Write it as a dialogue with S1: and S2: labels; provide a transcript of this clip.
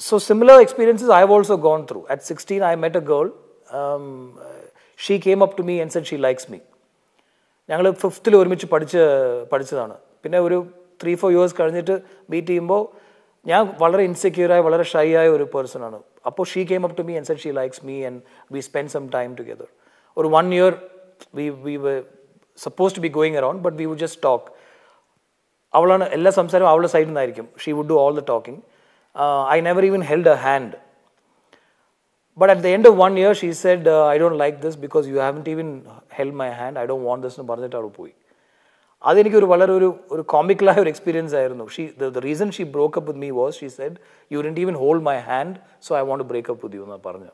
S1: So similar experiences I've also gone through. At 16, I met a girl. Um, she came up to me and said she likes me. ഞങ്ങൾ ഫിഫ്ത്തിൽ ഒരുമിച്ച് പഠിച്ച് പഠിച്ചതാണ് പിന്നെ ഒരു three four years കഴിഞ്ഞിട്ട് meet ചെയ്യുമ്പോൾ ഞാൻ വളരെ ഇൻസെക്യൂറായ വളരെ ഷൈ ആയ ഒരു പേഴ്സണാണ് അപ്പോൾ she came up to me and said she likes me and we spend some time together ഒരു one year we we suppose to be going around but we would just talk അവളാണ് എല്ലാ സംസാരവും അവളുടെ സൈഡിൽ നിന്നായിരിക്കും she would do all the talking I never even held a hand But at the end of one year, she said, uh, I don't like this because you haven't even held my hand. I don't want this എന്ന് പറഞ്ഞിട്ട് അവൾ പോയി അതെനിക്ക് ഒരു വളരെ ഒരു ഒരു കോമിക്കലായ ഒരു എക്സ്പീരിയൻസ് ആയിരുന്നു she the reason she broke up with me was she said you didn't even hold my hand so I won't break up with you എന്ന് പറഞ്ഞു